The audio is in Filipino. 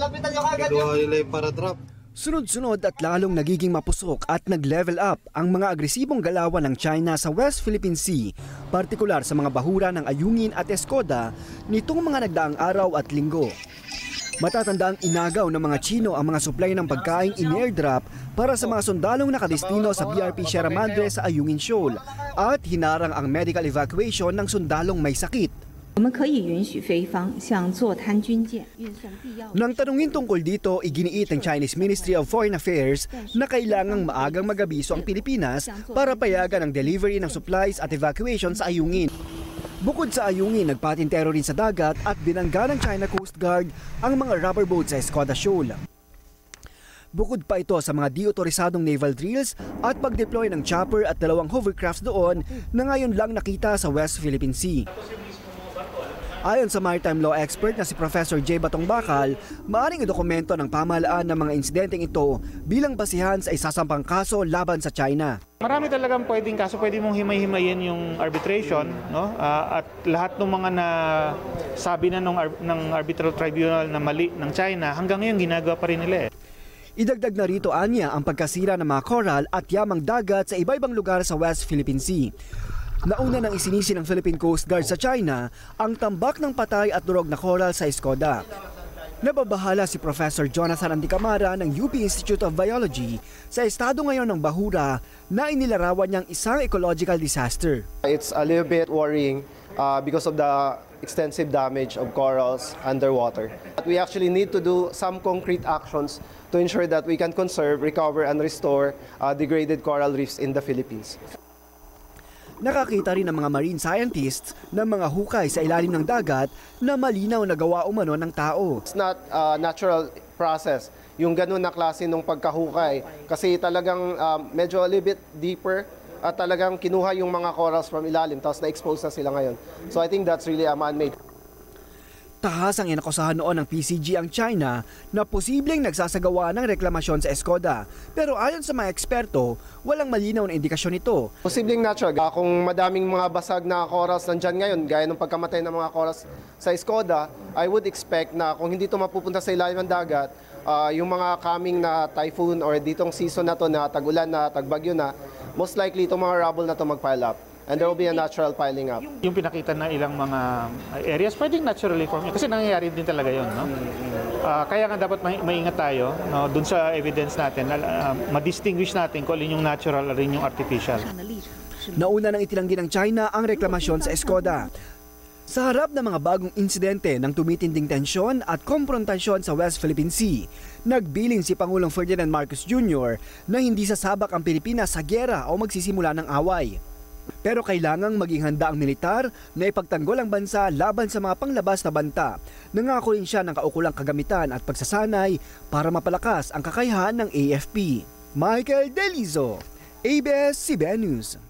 lapitan nyo kagad yung para drop. Sunod-sunod at lalong nagiging mapusok at nag-level up ang mga agresibong galawan ng China sa West Philippine Sea, partikular sa mga bahura ng Ayungin at Escoda nitong mga nagdaang araw at linggo. Matatanda ang inagaw ng mga Chino ang mga supply ng pagkain in-airdrop para sa mga sundalong nakadestino sa BRP Sierra Madre sa Ayungin Shoal at hinarang ang medical evacuation ng sundalong may sakit. Nang tanungin tungkol dito, iginiit ng Chinese Ministry of Foreign Affairs na kailangang maagang magabiso ang Pilipinas para payagan ang delivery ng supplies at evacuation sa ayungin. Bukod sa ayungin, nagpatintero rin sa dagat at binangga ng China Coast Guard ang mga rubber boat sa Escoda Shoal. Bukod pa ito sa mga di-otorisadong naval drills at pag-deploy ng chopper at dalawang hovercrafts doon na ngayon lang nakita sa West Philippine Sea. Ayon sa maritime law expert na si Professor J. Batong Bakal, maaring idokumento ng pamahalaan ng mga insidenteng ito bilang basihan sa isasampang kaso laban sa China. Marami talagang pwedeng kaso, pwede mong himay-himayin yung arbitration, no? Ah, at lahat ng mga na sabi na ng, ng arbitral tribunal na mali ng China, hanggang ngayon ginagawa pa rin nila eh. Idagdag na rito anya ang pagkasira ng mga coral at yamang dagat sa iba-ibang lugar sa West Philippine Sea. Nauna nang isinisi ng Philippine Coast Guard sa China ang tambak ng patay at durog na coral sa Escoda. Nababahala si Professor Jonathan Andicamara ng UP Institute of Biology sa estado ngayon ng Bahura na inilarawan niyang isang ecological disaster. It's a little bit worrying uh, because of the extensive damage of corals underwater. But we actually need to do some concrete actions to ensure that we can conserve, recover, and restore uh, degraded coral reefs in the Philippines. Nakakita rin ng mga marine scientists ng mga hukay sa ilalim ng dagat na malinaw na gawa umano ng tao. It's not a natural process, yung ganun na klase ng pagkahukay. Kasi talagang um, medyo a little bit deeper at talagang kinuha yung mga corals from ilalim tapos na-expose na sila ngayon. So I think that's really a man-made. Tahas ang inakusahan noon ng PCG ang China na posibleng nagsasagawa ng reklamasyon sa Escoda. Pero ayon sa mga eksperto, walang malinaw na indikasyon ito. Posibleng natural. Ah, Kung madaming mga basag na corals nandyan ngayon, gaya ng pagkamatay ng mga corals sa Escoda, I would expect na kung hindi ito mapupunta sa ilalim ng dagat, ah, yung mga coming na typhoon or ditong season na to na tagulan na, tagbagyo na, most likely itong mga rubble na to mag-pile up and there will be a natural piling up. Yung pinakita ng ilang mga areas, pwedeng naturally form yun. Kasi nangyayari din talaga yun. No? Uh, kaya nga dapat may, maingat tayo no? dun sa evidence natin, uh, madistinguish natin kung alin yung natural at yung artificial. Nauna nang itilanggi ng China ang reklamasyon sa Escoda. Sa harap ng mga bagong insidente ng tumitinding tensyon at komprontasyon sa West Philippine Sea, nagbiling si Pangulong Ferdinand Marcos Jr. na hindi sasabak ang Pilipinas sa gera o magsisimula ng away. Pero kailangang maging handa ang militar na ipagtanggol ang bansa laban sa mga panglabas na banta. Nangako rin siya ng kaukulang kagamitan at pagsasanay para mapalakas ang kakayahan ng AFP. Michael Delizo, ABS-CBN News.